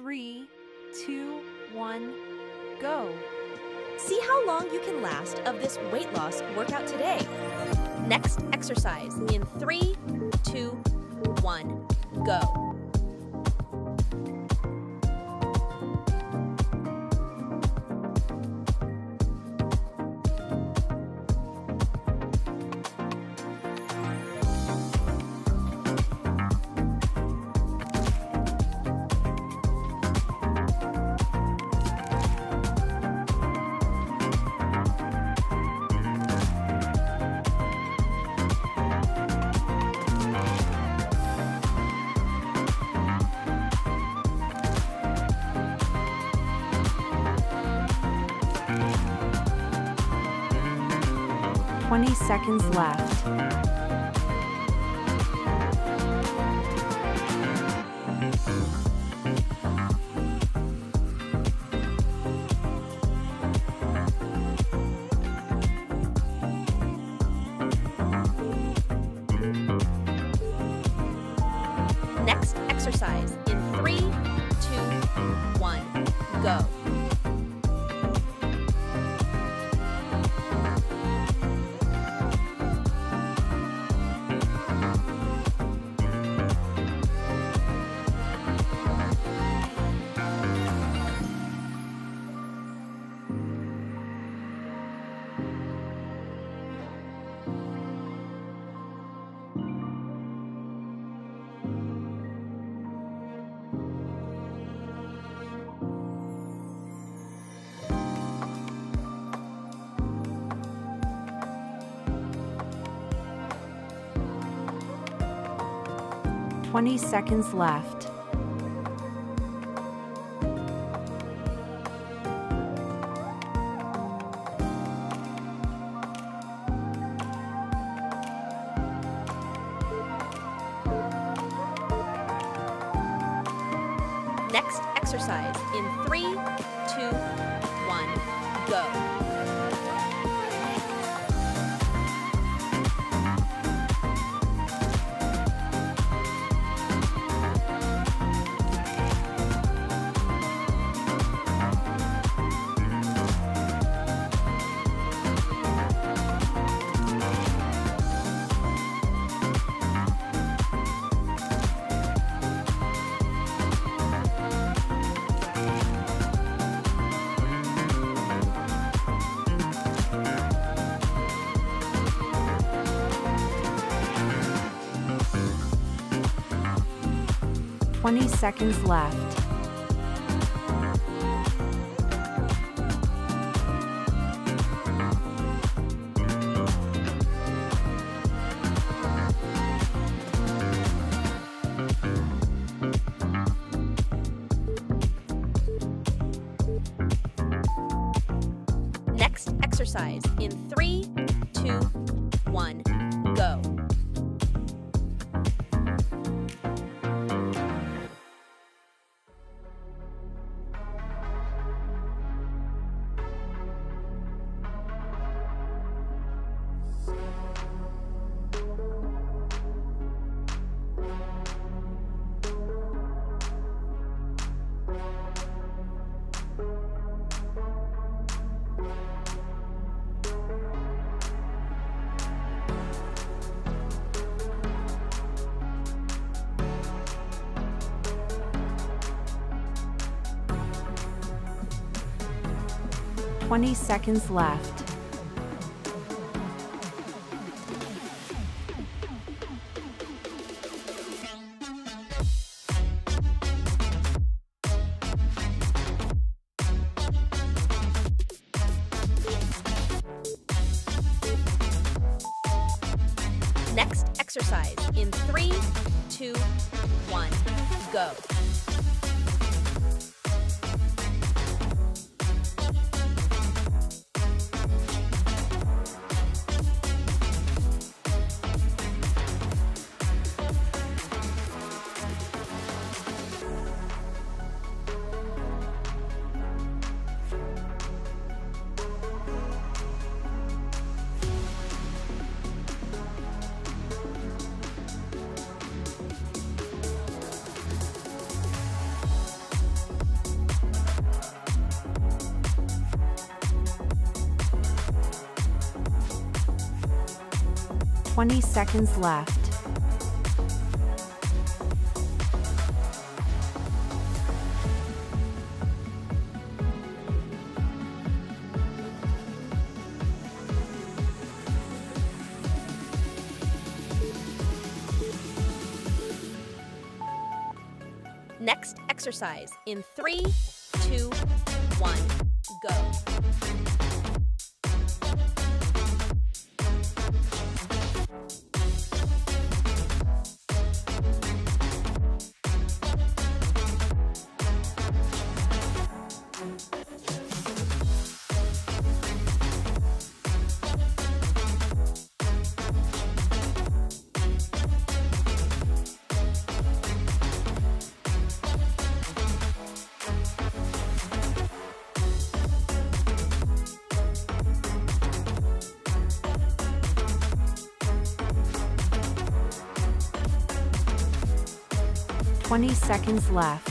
three, two, one, go. See how long you can last of this weight loss workout today. Next exercise in three, two, one, go. 20 seconds left. 20 seconds left. 20 seconds left. 20 seconds left. 20 seconds left.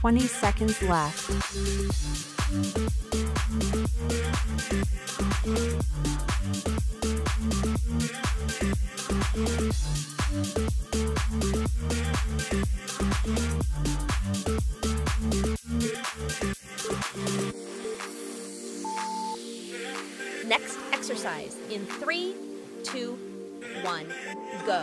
20 seconds left. Next exercise in three, two, one, go.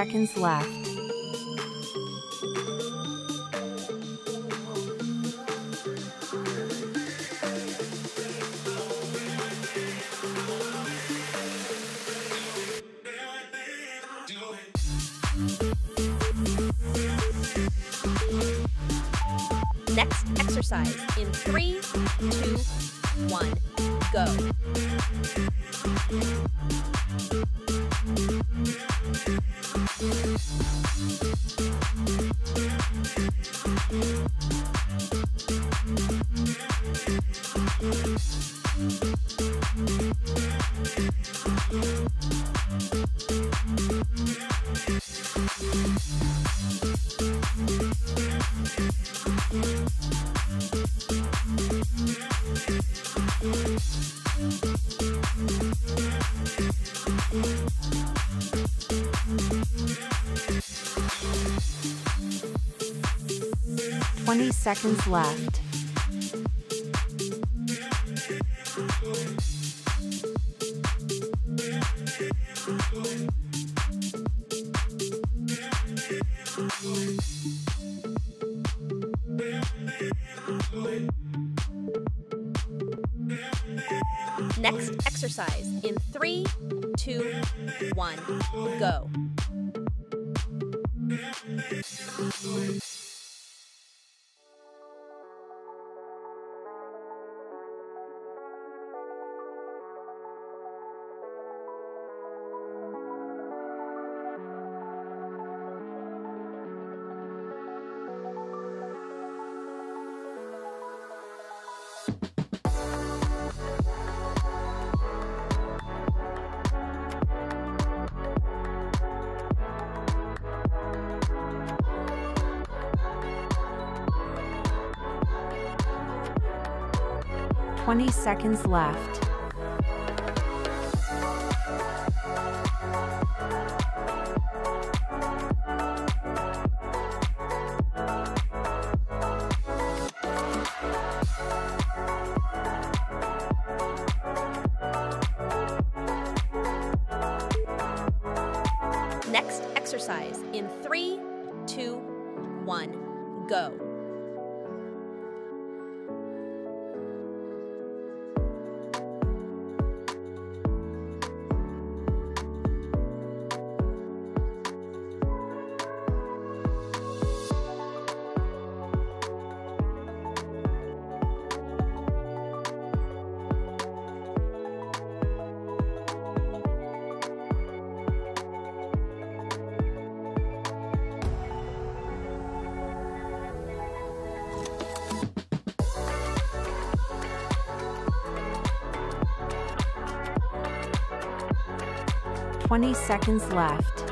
Seconds left. Next exercise in three, two, one, go. 20 seconds left. Next exercise in three, two, one, go. 20 seconds left. 20 seconds left.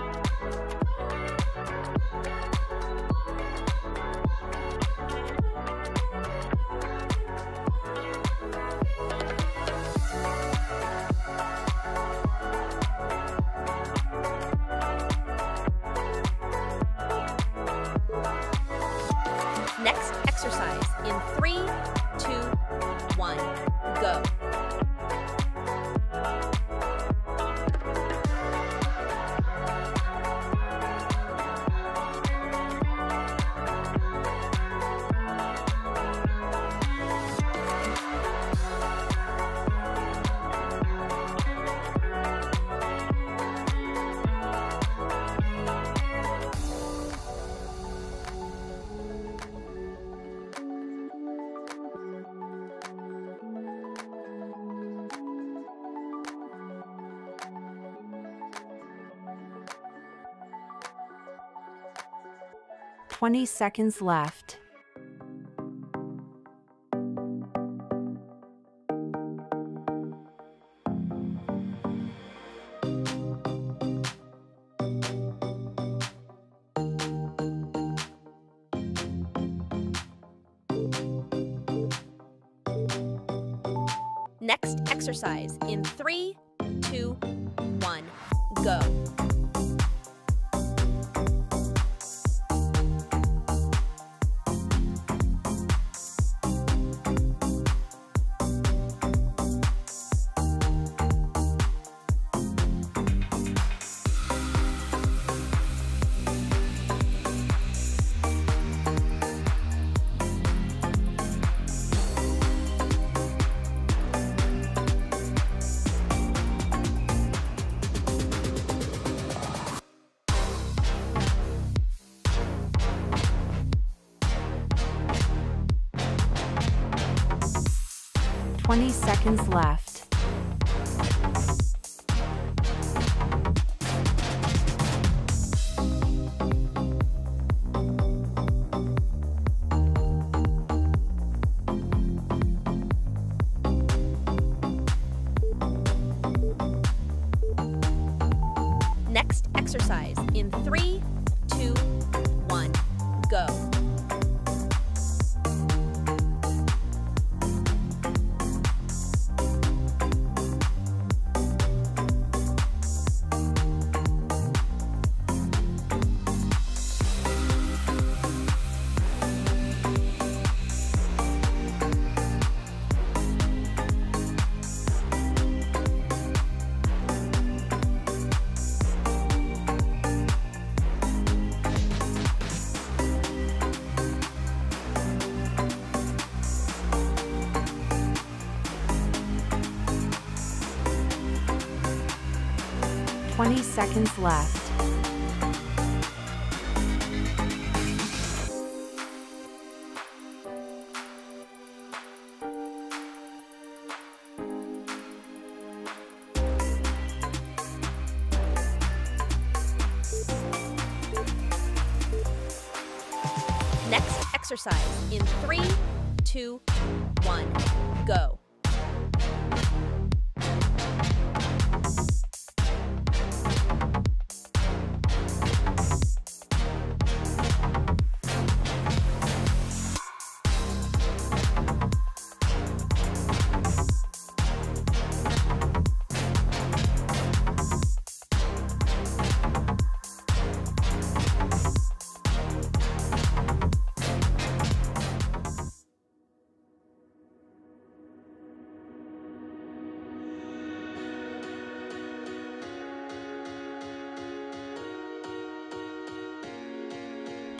20 seconds left. Next exercise in three, seconds left. Seconds left. Next exercise in three, two, one, go.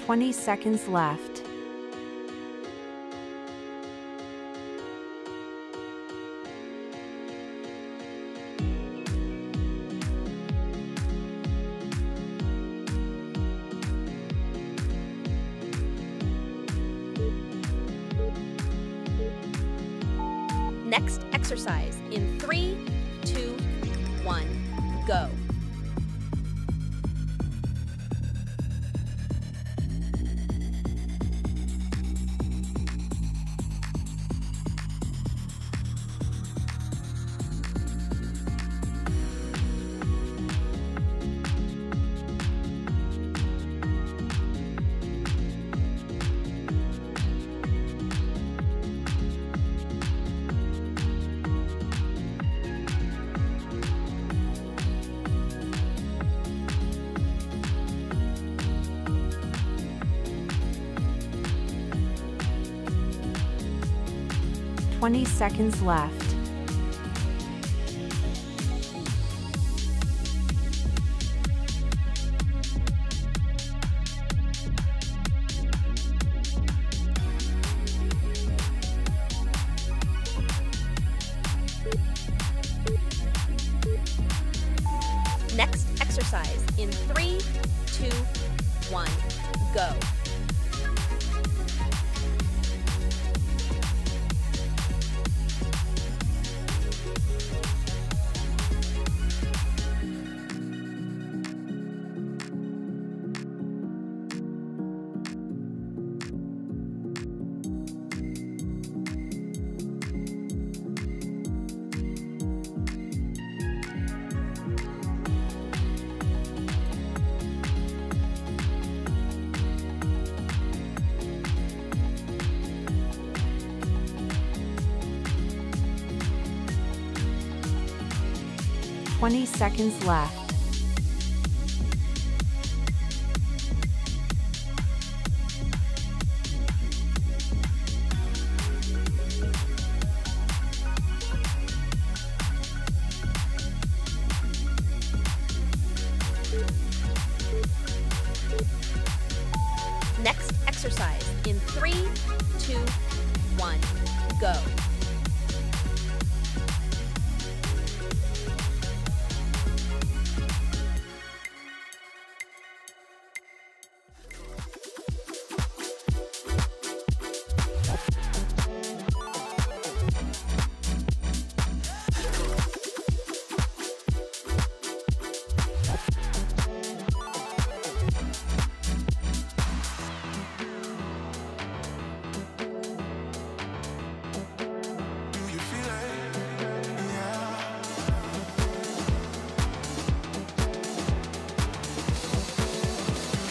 20 seconds left. Next exercise in three, two, one, go. Seconds left. 20 seconds left.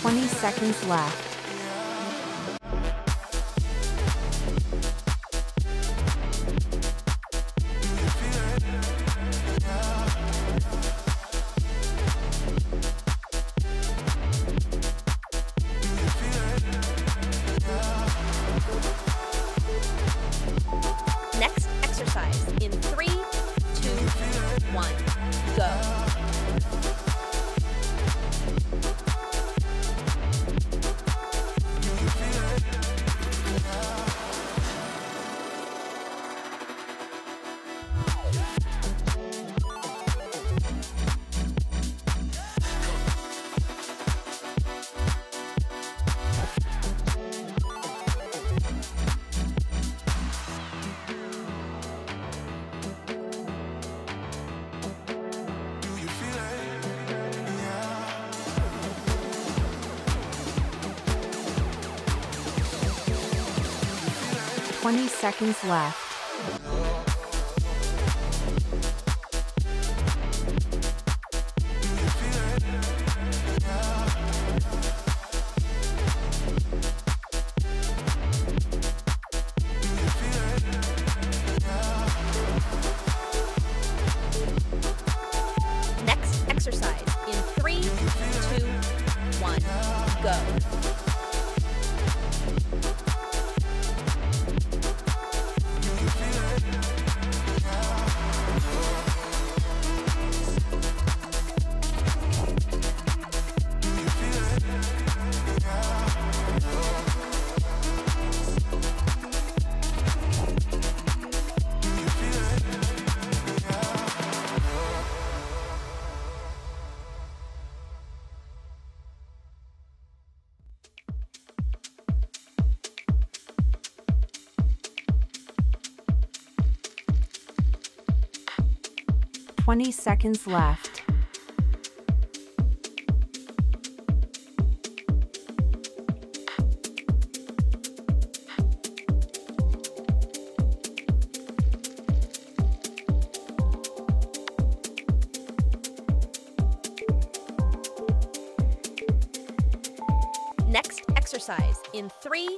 20 seconds left. 20 seconds left. 20 seconds left. Next exercise in three,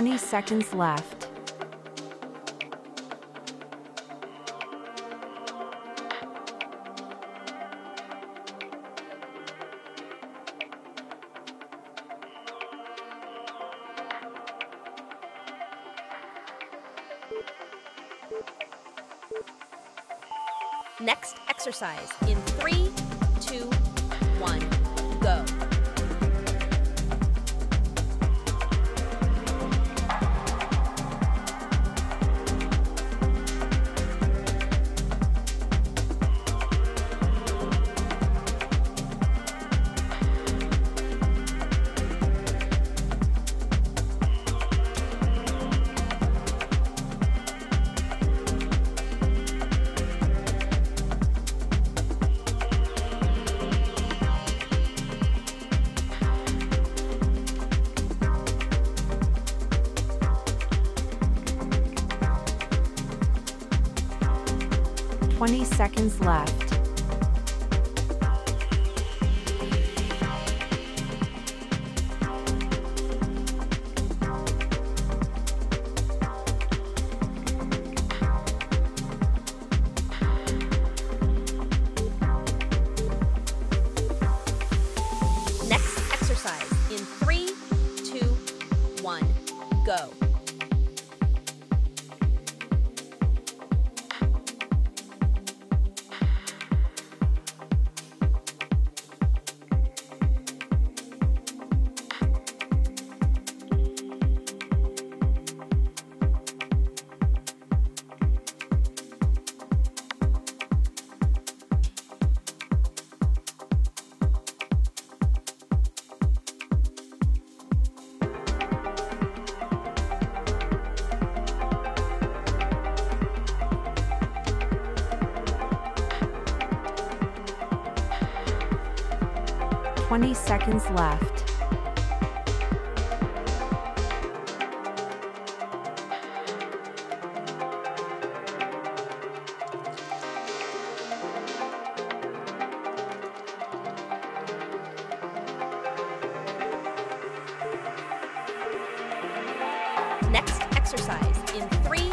20 seconds left. Next exercise in 20 seconds left. 20 seconds left. Next exercise in three,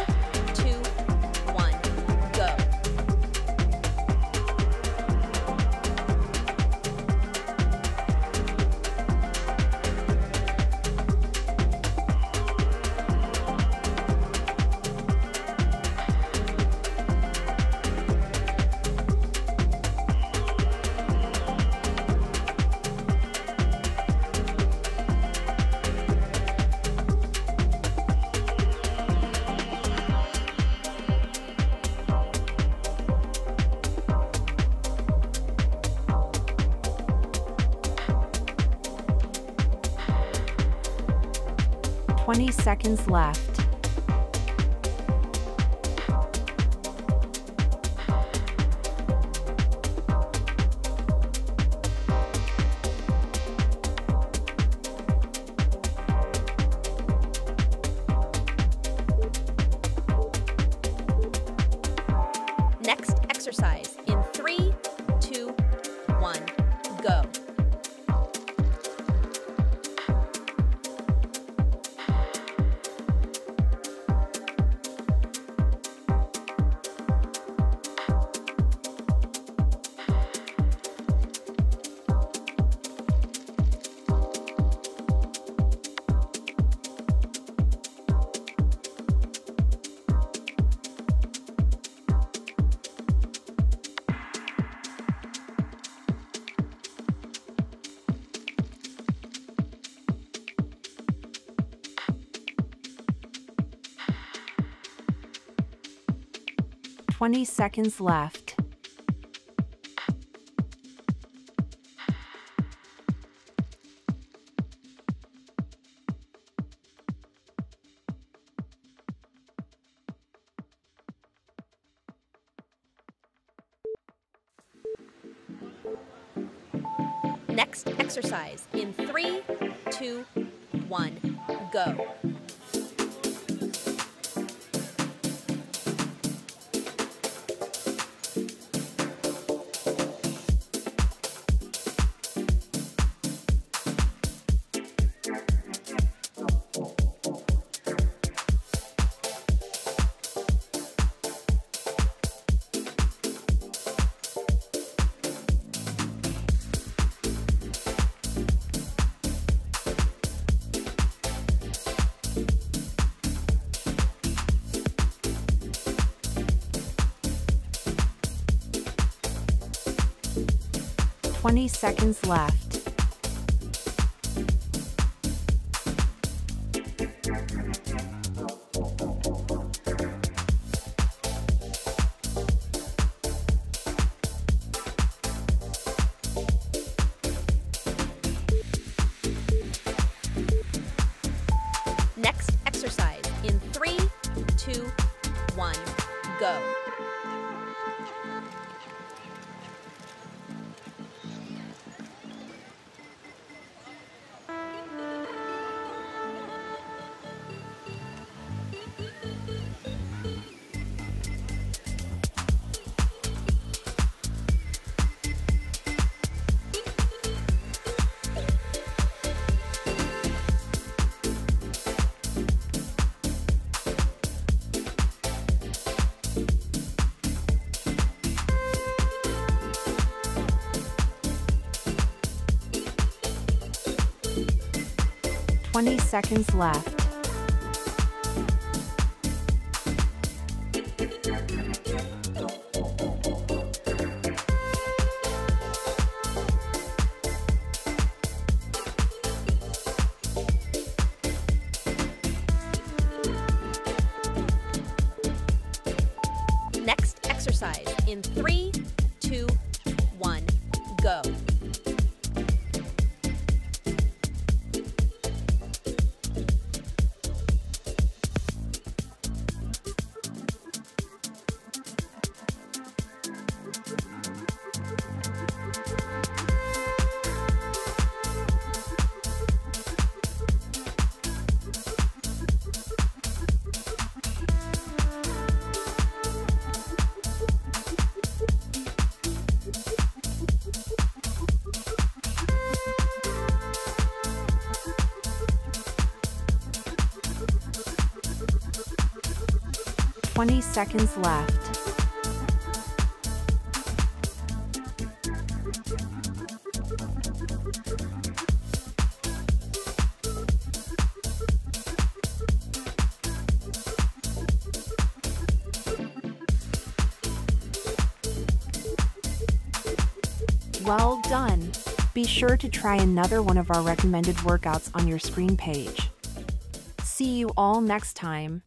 seconds left. 20 seconds left. 20 seconds left. 20 seconds left. 20 seconds left. Well done! Be sure to try another one of our recommended workouts on your screen page. See you all next time.